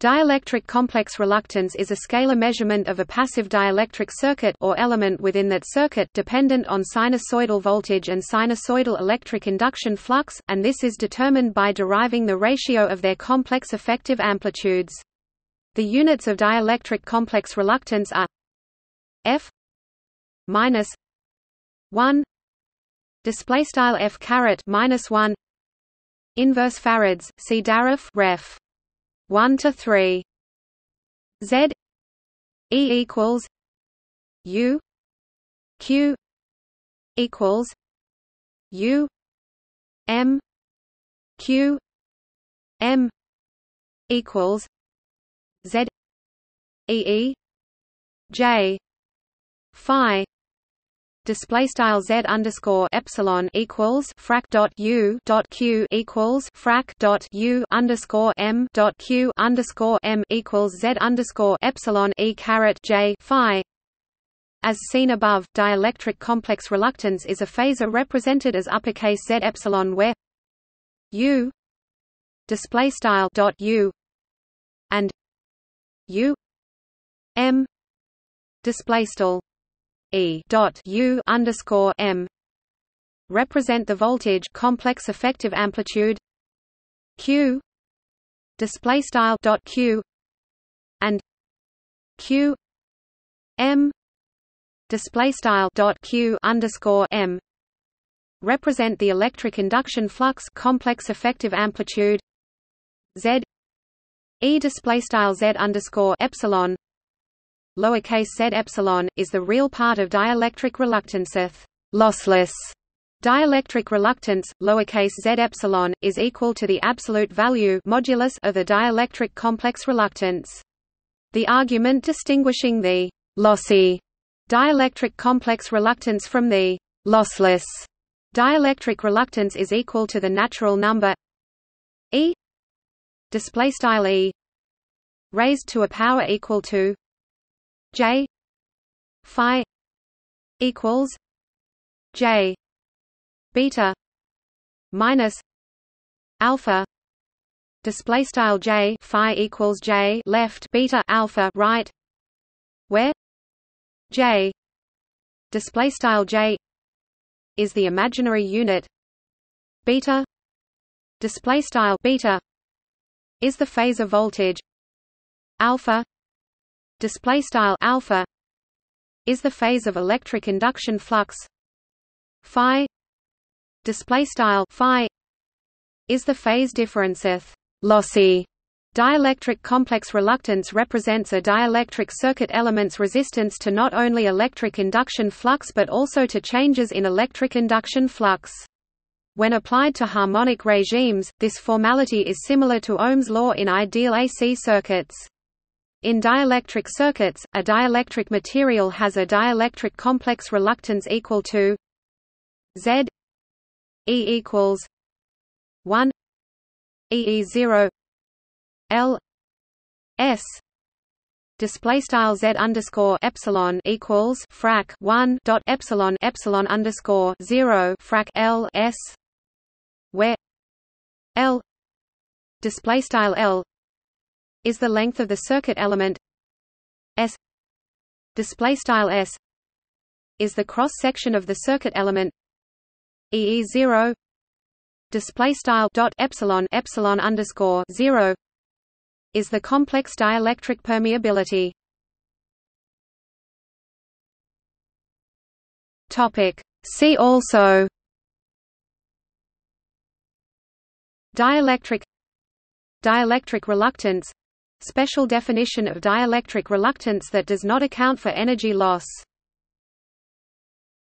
Dielectric complex reluctance is a scalar measurement of a passive dielectric circuit or element within that circuit dependent on sinusoidal voltage and sinusoidal electric induction flux, and this is determined by deriving the ratio of their complex effective amplitudes. The units of dielectric complex reluctance are F minus 1 display style F caret minus 1 inverse farads see daraf ref 1 to 3 Z E equals U Q equals U M Q M equals Z E E J Phi display style z underscore epsilon equals frac dot u dot q equals frac dot u underscore m dot q underscore m equals z underscore epsilon e caret j phi. As seen above, dielectric complex reluctance is a phasor represented as uppercase z epsilon where u display style dot u and u m display style E dot U underscore M represent the voltage complex effective amplitude Q display style dot Q and Q M display style dot Q underscore M represent the electric induction flux complex effective amplitude Z E display style Z underscore epsilon lowercase z epsilon, is the real part of dielectric reluctance. Lossless dielectric reluctance, lowercase z epsilon, is equal to the absolute value modulus of the dielectric complex reluctance. The argument distinguishing the lossy dielectric complex reluctance from the lossless dielectric reluctance is equal to the natural number e display style e raised to a power equal to J Phi equals J beta minus alpha display style J Phi equals J left beta alpha right where J display style J is the imaginary unit beta display style beta is the phasor voltage alpha display style alpha is the phase of electric induction flux phi display style phi is the phase difference if lossy Dielectric complex reluctance represents a dielectric circuit element's resistance to not only electric induction flux but also to changes in electric induction flux. When applied to harmonic regimes, this formality is similar to Ohm's law in ideal AC circuits. In dielectric circuits, a dielectric material has a dielectric complex reluctance equal to Z E equals one E E zero L S display style Z underscore epsilon equals frac one dot epsilon epsilon underscore zero frac L S where L display style L is the length of the circuit element. S display style S is the cross section of the circuit element. EE 0 display style dot epsilon epsilon underscore 0 is the complex dielectric permeability. Topic. See also dielectric dielectric reluctance Special definition of dielectric reluctance that does not account for energy loss